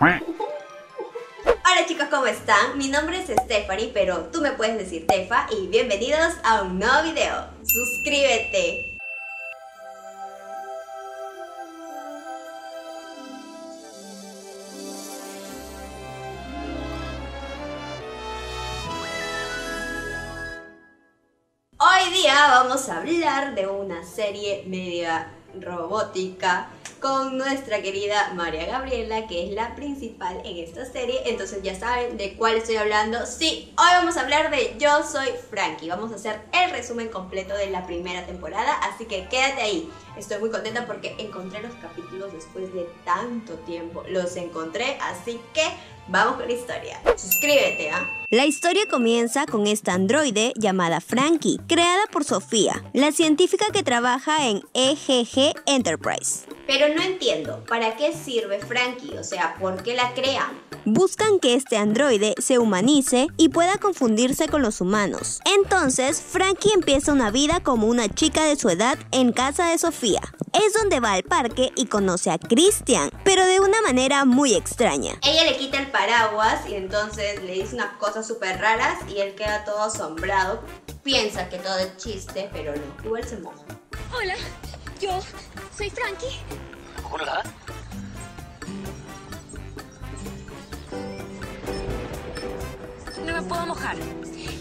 Hola chicos, ¿cómo están? Mi nombre es Stephanie, pero tú me puedes decir Tefa y bienvenidos a un nuevo video. ¡Suscríbete! Hoy día vamos a hablar de una serie media robótica con nuestra querida María Gabriela, que es la principal en esta serie. Entonces ya saben de cuál estoy hablando. Sí, hoy vamos a hablar de Yo Soy Frankie. Vamos a hacer el resumen completo de la primera temporada, así que quédate ahí. Estoy muy contenta porque encontré los capítulos después de tanto tiempo. Los encontré, así que vamos con la historia. Suscríbete, ¿ah? La historia comienza con esta androide llamada Frankie, creada por Sofía, la científica que trabaja en EGG Enterprise. Pero no entiendo, ¿para qué sirve Frankie? O sea, ¿por qué la crean? Buscan que este androide se humanice y pueda confundirse con los humanos. Entonces, Frankie empieza una vida como una chica de su edad en casa de Sofía. Es donde va al parque y conoce a Christian, pero de una manera muy extraña. Ella le quita el paraguas y entonces le dice unas cosas súper raras y él queda todo asombrado. Piensa que todo es chiste, pero no, igual se moja. Hola, yo soy Frankie. Hola. Me puedo mojar.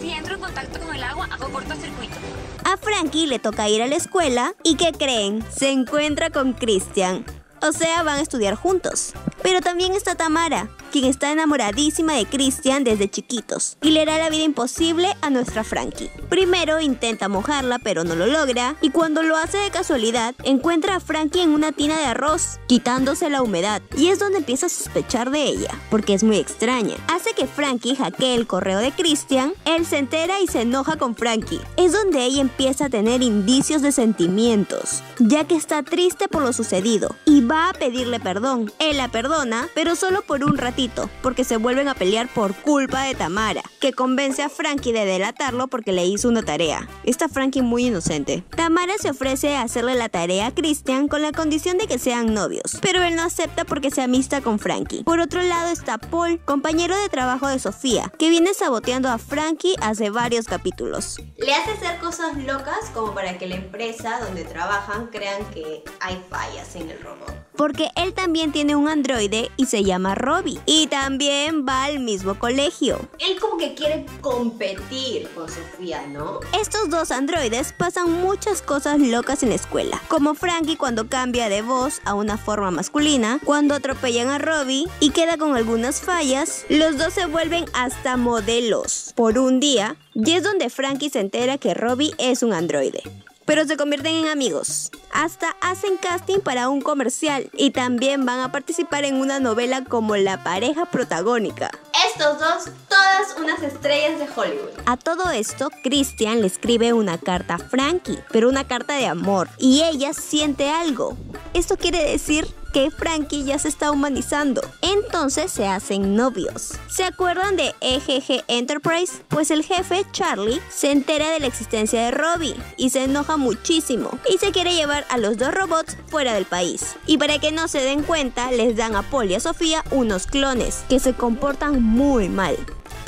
Si entro en contacto con el agua, hago cortocircuito. A Frankie le toca ir a la escuela y ¿qué creen? Se encuentra con Christian. O sea, van a estudiar juntos. Pero también está Tamara, quien está enamoradísima de Christian desde chiquitos y le hará la vida imposible a nuestra Frankie. Primero intenta mojarla pero no lo logra y cuando lo hace de casualidad encuentra a Frankie en una tina de arroz, quitándose la humedad y es donde empieza a sospechar de ella, porque es muy extraña. Hace que Frankie hackee el correo de Christian, él se entera y se enoja con Frankie. Es donde ella empieza a tener indicios de sentimientos, ya que está triste por lo sucedido y va a pedirle perdón. Él la perdona, pero solo por un ratito, porque se vuelven a pelear por culpa de Tamara, que convence a Frankie de delatarlo porque le hizo una tarea. Está Frankie muy inocente. Tamara se ofrece a hacerle la tarea a Christian con la condición de que sean novios, pero él no acepta porque se amista con Frankie. Por otro lado está Paul, compañero de trabajo de Sofía, que viene saboteando a Frankie hace varios capítulos. Le hace hacer cosas locas como para que la empresa donde trabajan crean que hay fallas en el robot. Porque él también tiene un androide y se llama Robbie. Y también va al mismo colegio. Él como que quiere competir con Sofía, ¿no? Estos dos androides pasan muchas cosas locas en la escuela, como Frankie cuando cambia de voz a una forma masculina, cuando atropellan a Robbie y queda con algunas fallas, los dos se vuelven hasta modelos por un día, y es donde Frankie se entera que Robbie es un androide pero se convierten en amigos. Hasta hacen casting para un comercial y también van a participar en una novela como la pareja protagónica. Estos dos, todas unas estrellas de Hollywood. A todo esto, Christian le escribe una carta a Frankie, pero una carta de amor, y ella siente algo. Esto quiere decir que Frankie ya se está humanizando. Entonces se hacen novios. ¿Se acuerdan de EGG Enterprise? Pues el jefe, Charlie, se entera de la existencia de Robbie y se enoja muchísimo y se quiere llevar a los dos robots fuera del país. Y para que no se den cuenta, les dan a Paul y a Sofía unos clones que se comportan muy mal.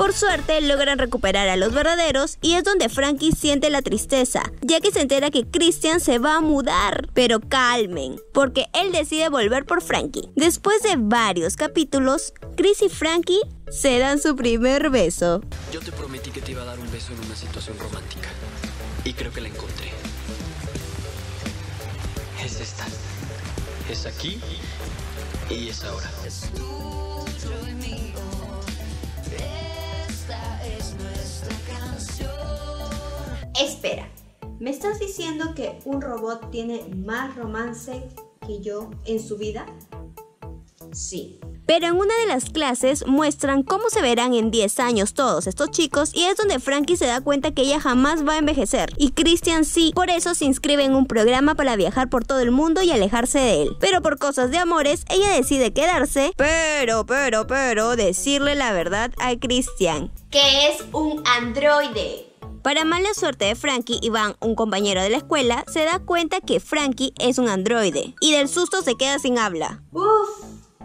Por suerte logran recuperar a los verdaderos y es donde Frankie siente la tristeza, ya que se entera que Christian se va a mudar. Pero calmen, porque él decide volver por Frankie. Después de varios capítulos, Chris y Frankie se dan su primer beso. Yo te prometí que te iba a dar un beso en una situación romántica. Y creo que la encontré. Es esta. Es aquí y es ahora. Espera, ¿me estás diciendo que un robot tiene más romance que yo en su vida? Sí. Pero en una de las clases muestran cómo se verán en 10 años todos estos chicos y es donde Frankie se da cuenta que ella jamás va a envejecer y Christian sí, por eso se inscribe en un programa para viajar por todo el mundo y alejarse de él. Pero por cosas de amores, ella decide quedarse, pero, pero, pero, decirle la verdad a Christian. Que es un androide. Para mala suerte de Frankie, Iván, un compañero de la escuela, se da cuenta que Frankie es un androide y del susto se queda sin habla. Uf,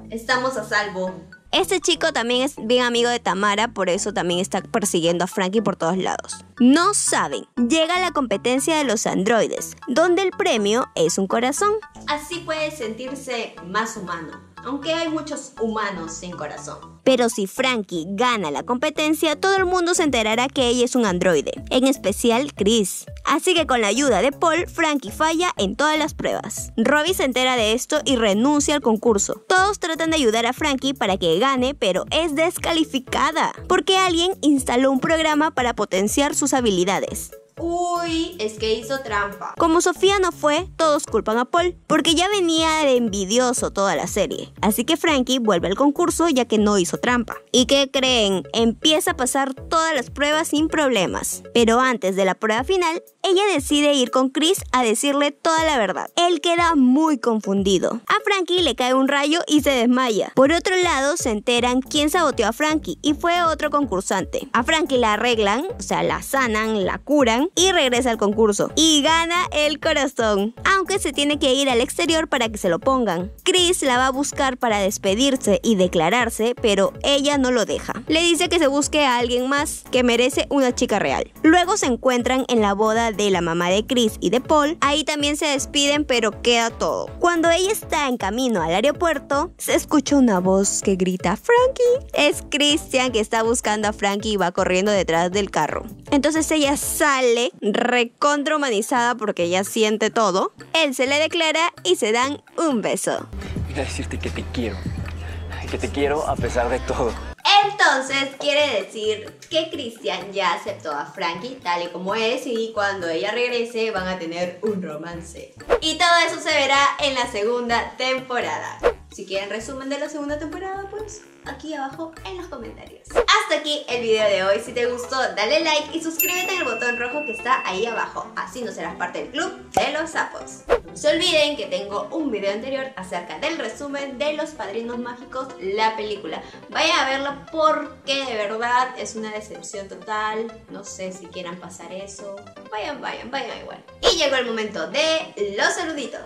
Estamos a salvo. Este chico también es bien amigo de Tamara, por eso también está persiguiendo a Frankie por todos lados. No saben, llega la competencia de los androides, donde el premio es un corazón. Así puede sentirse más humano, aunque hay muchos humanos sin corazón. Pero si Frankie gana la competencia, todo el mundo se enterará que ella es un androide, en especial Chris. Así que con la ayuda de Paul, Frankie falla en todas las pruebas. Robbie se entera de esto y renuncia al concurso. Todos tratan de ayudar a Frankie para que gane, pero es descalificada, porque alguien instaló un programa para potenciar sus habilidades. Uy, es que hizo trampa. Como Sofía no fue, todos culpan a Paul, porque ya venía de envidioso toda la serie. Así que Frankie vuelve al concurso ya que no hizo trampa. ¿Y qué creen? Empieza a pasar todas las pruebas sin problemas. Pero antes de la prueba final, ella decide ir con Chris a decirle toda la verdad. Él queda muy confundido. Frankie le cae un rayo y se desmaya. Por otro lado, se enteran quién saboteó a Frankie y fue otro concursante. A Frankie la arreglan, o sea, la sanan, la curan y regresa al concurso. Y gana el corazón, aunque se tiene que ir al exterior para que se lo pongan. Chris la va a buscar para despedirse y declararse, pero ella no lo deja. Le dice que se busque a alguien más que merece una chica real. Luego se encuentran en la boda de la mamá de Chris y de Paul. Ahí también se despiden, pero queda todo. Cuando ella está en camino al aeropuerto, se escucha una voz que grita Frankie. Es Christian que está buscando a Frankie y va corriendo detrás del carro. Entonces ella sale recontra humanizada porque ella siente todo. Él se le declara y se dan un beso. Voy a decirte que te quiero. Que te quiero a pesar de todo. Entonces quiere decir que Christian ya aceptó a Frankie tal y como es y cuando ella regrese van a tener un romance. Y todo eso se verá en la segunda temporada. Si quieren resumen de la segunda temporada, pues aquí abajo en los comentarios. Hasta aquí el video de hoy. Si te gustó, dale like y suscríbete en el botón rojo que está ahí abajo. Así no serás parte del club de los sapos. No se olviden que tengo un video anterior acerca del resumen de Los Padrinos Mágicos, la película. Vayan a verlo porque de verdad es una decepción total. No sé si quieran pasar eso. Vayan, vayan, vayan igual. Y llegó el momento de los saluditos.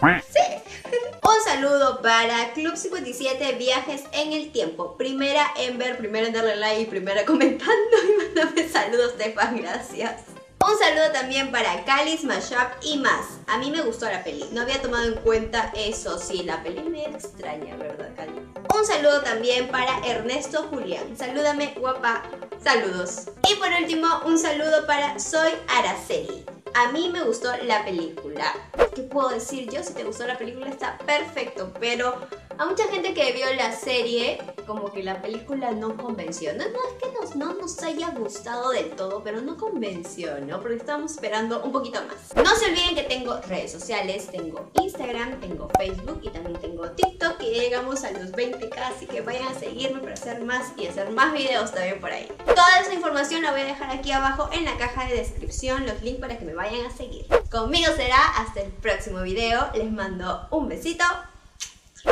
Sí. Un saludo para Club 57 Viajes en el Tiempo. Primera en ver, primera en darle like y primera comentando y mándame saludos, Stefan, gracias. Un saludo también para Calis, Mashup y más. A mí me gustó la peli. No había tomado en cuenta eso. Sí, la peli me extraña, ¿verdad, Cali? Un saludo también para Ernesto Julián. Salúdame, guapa. Saludos. Y por último, un saludo para Soy Araceli. A mí me gustó la película. ¿Qué puedo decir yo? Si te gustó la película está perfecto, pero a mucha gente que vio la serie, como que la película no convenció. No, es que no nos haya gustado del todo, pero no convenció, ¿no? Porque estábamos esperando un poquito más. No se olviden que tengo redes sociales, tengo Instagram, tengo Facebook y también tengo TikTok, que llegamos a los 20k, así que vayan a seguirme para hacer más y hacer más videos también por ahí. Toda esa información la voy a dejar aquí abajo en la caja de descripción, los links para que me vayan a seguir. Conmigo será hasta el próximo video. Les mando un besito.